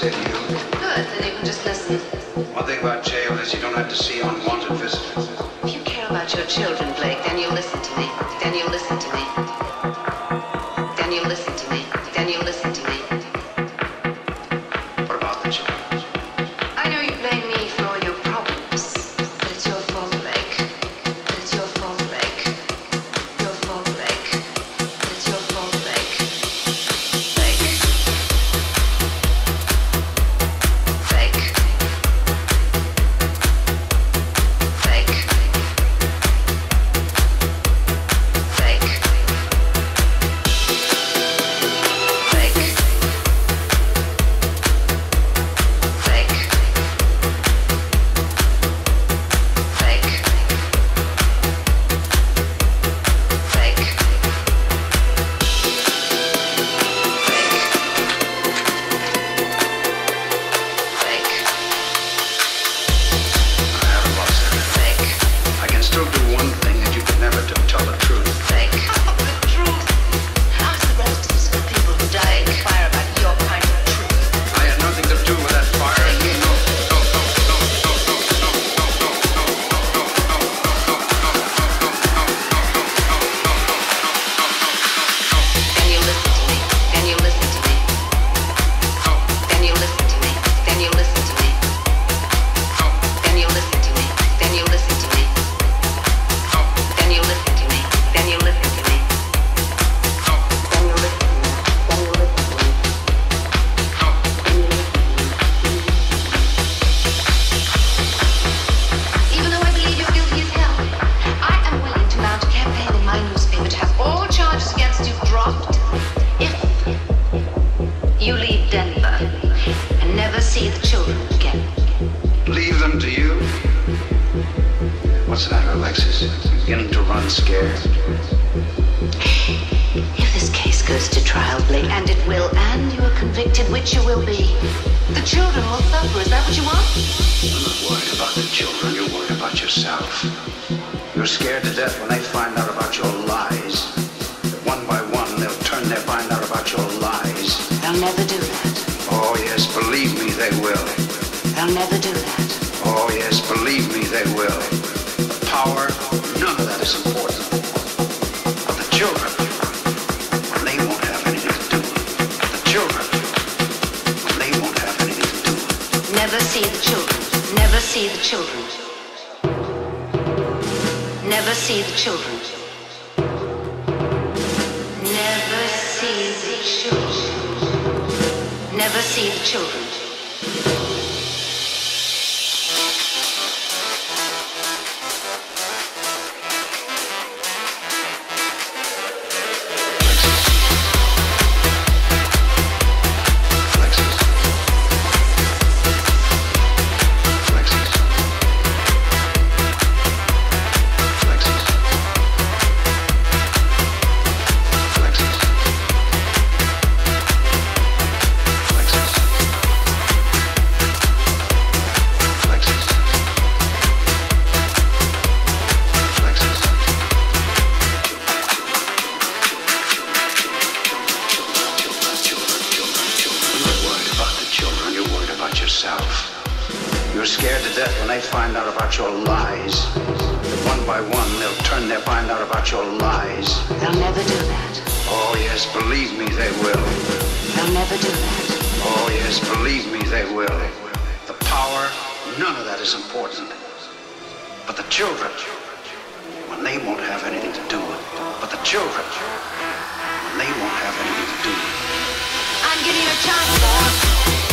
say to you. Good, then you can just listen. One thing about jail is you don't have to see unwanted visitors. If you care about your children, Blake, find out about your lies. They'll never do that. Oh, yes, believe me, they will. They'll never do that. Oh, yes, believe me, they will. The power, none of that is important. But the children, they won't have anything to do. With it. The children, they won't have anything to do. Never see the children. Never see the children. Never see the children. Children. Yourself. You're scared to death when they find out about your lies. That one by one, they'll turn their find out about your lies. They'll never do that. Oh, yes, believe me, they will. They'll never do that. Oh, yes, believe me, they will. The power, none of that is important. But the children, when they won't have anything to do with But the children, when they won't have anything to do with I'm giving you a chance, boss.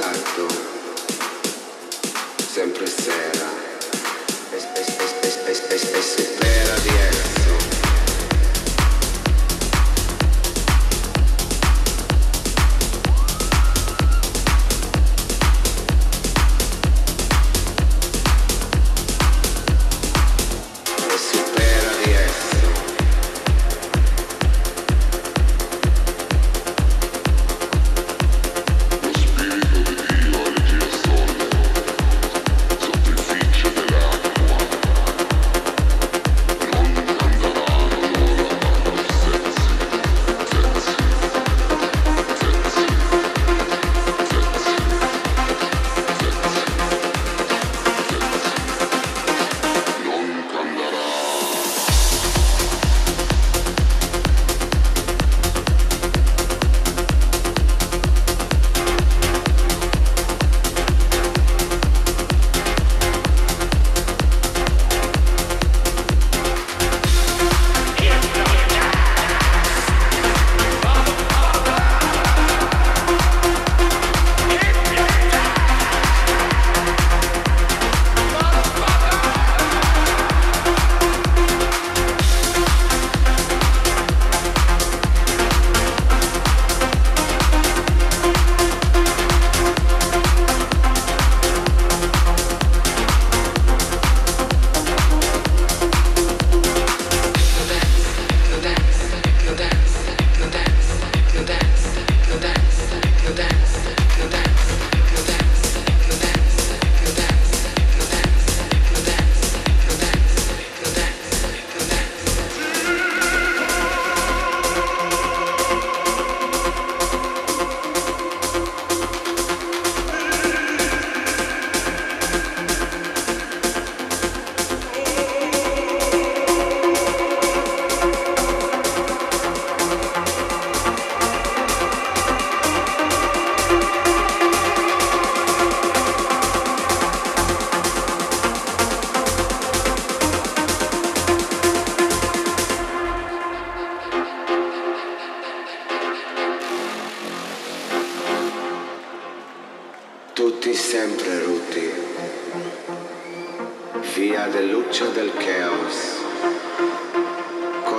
tanto sempre sera e, e, e, e, e, e, e, e, e, e,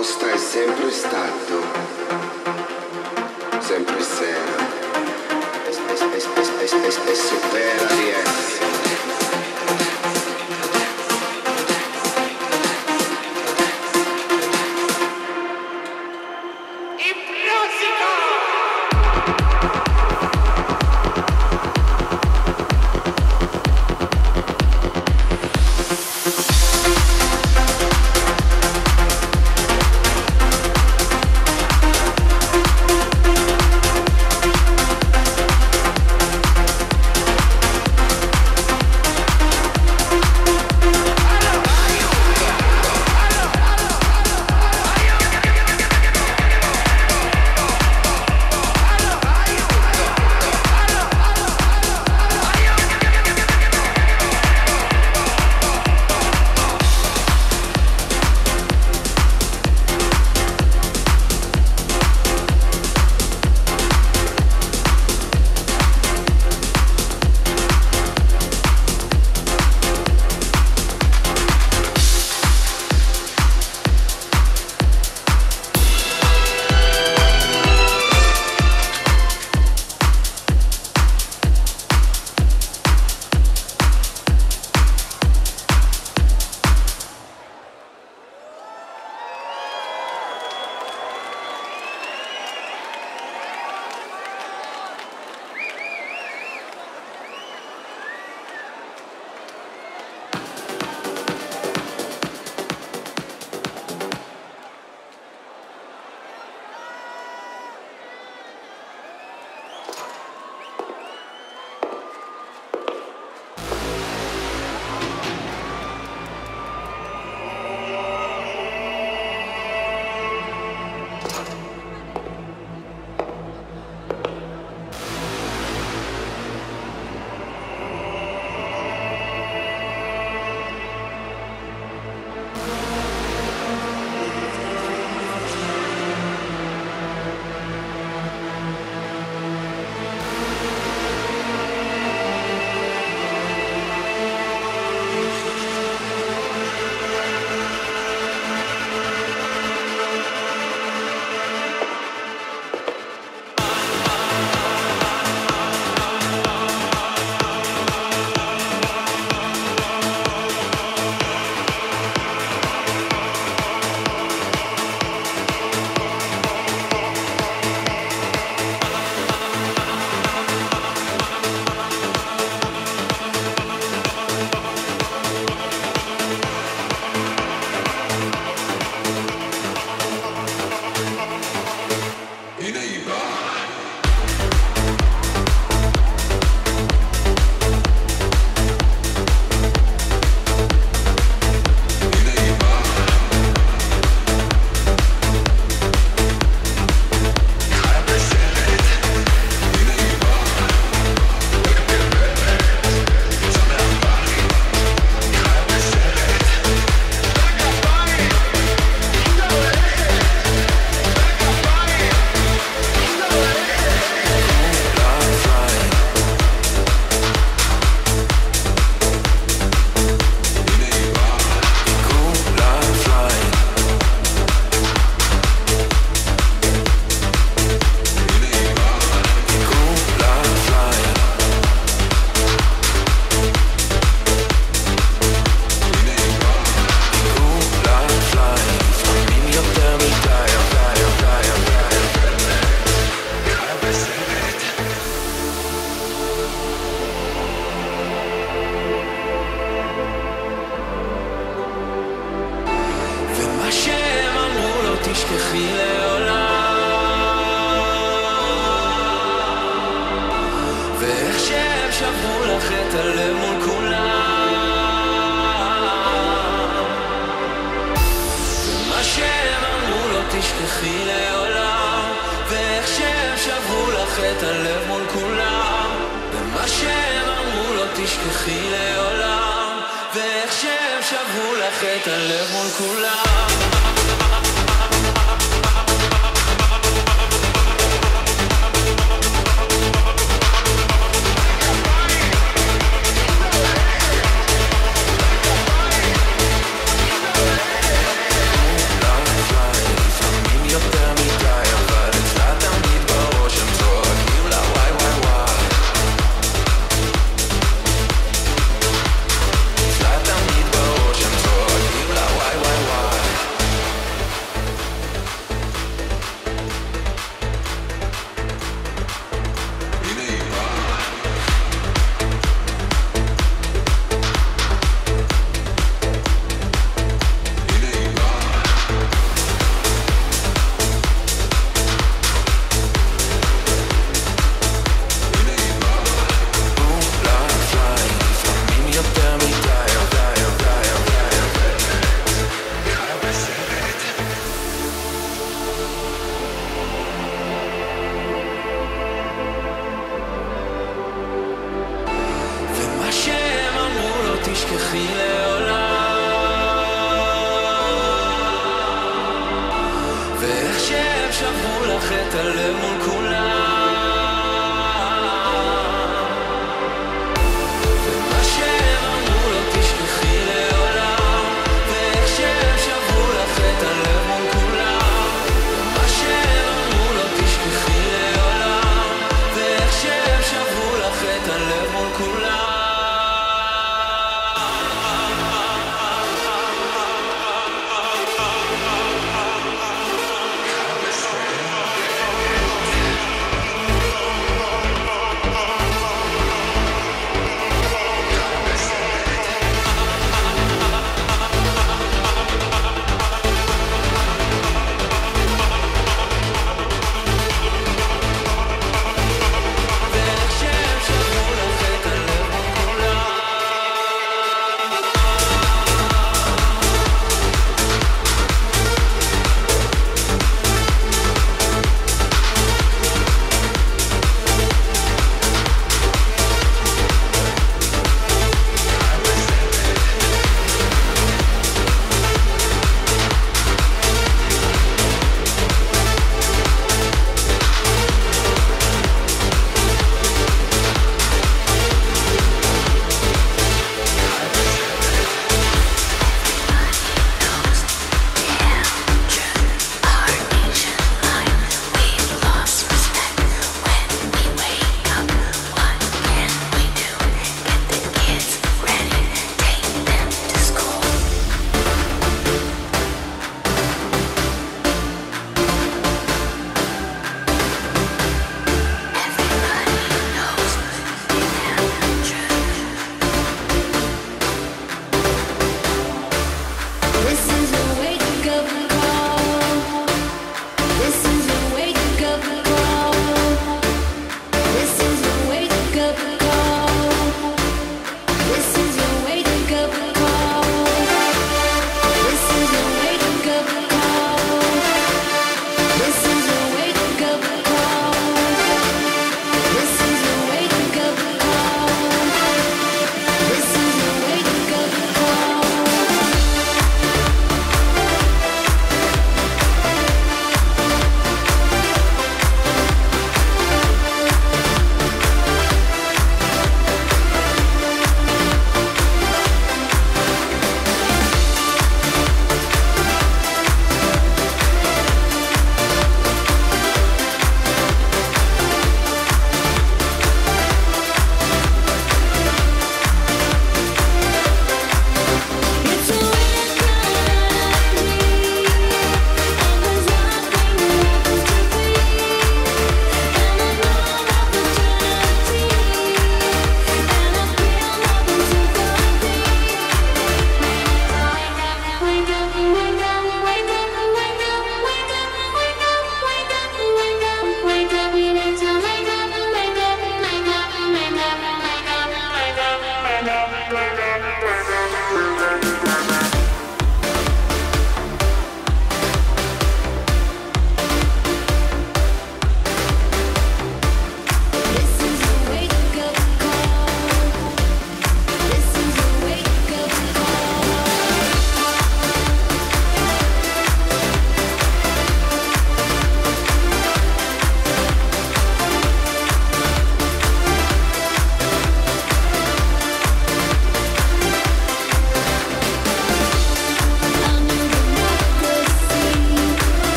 proposta è sempre stato, sempre sera, e supera di essere.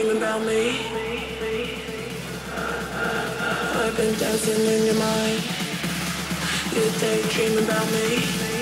dream about me? I've been dancing in your mind. You daydream about me.